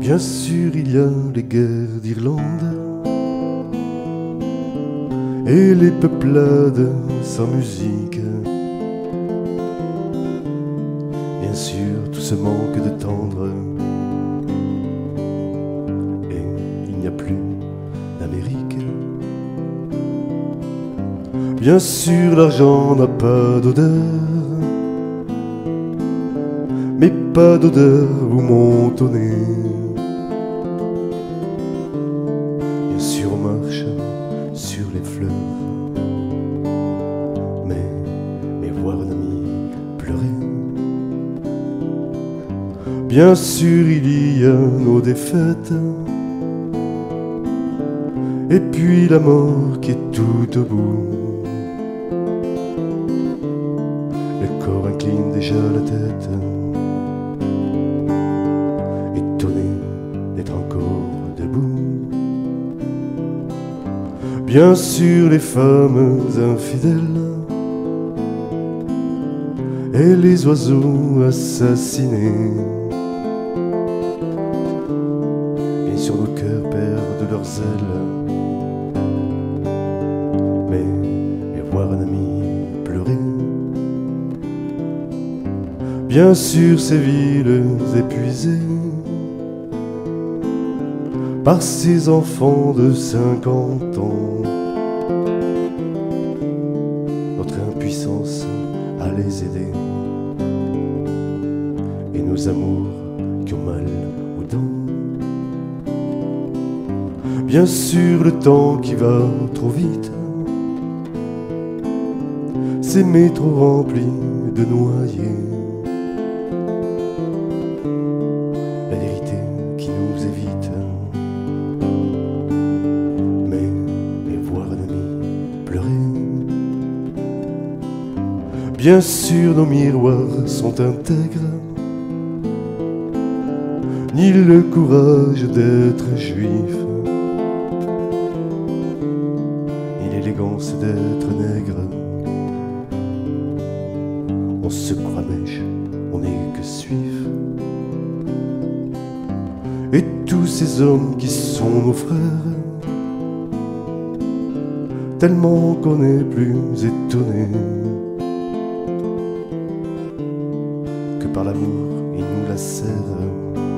Bien sûr, il y a les guerres d'Irlande et les peuplades sans musique. Bien sûr, tout ce manque de tendre. Et il n'y a plus d'Amérique. Bien sûr, l'argent n'a pas d'odeur. Mais pas d'odeur vous montonnez. Bien Bien sûr, il y a nos défaites. Et puis la mort qui est tout au bout. Le corps incline déjà la tête. Étonné d'être encore debout. Bien sûr, les femmes infidèles et les oiseaux assassinés. Cœurs perdent leurs ailes. Mais, mais voir un ami pleurer. Bien sûr, ces villes épuisées par ces enfants de 50 ans. Notre impuissance à les aider et nos amours qui ont mal aux dents. Bien sûr, le temps qui va trop vite, ces métros remplis de noyés. La vérité qui nous évite. Mais, mais voir ami pleurer. Bien sûr, nos miroirs sont intègres. Ni le courage d'être juif, l'élégance d'être nègre. On se croit mèche, on n'est que suif. Et tous ces hommes qui sont nos frères, tellement qu'on n'est plus étonné que par l'amour ils nous la.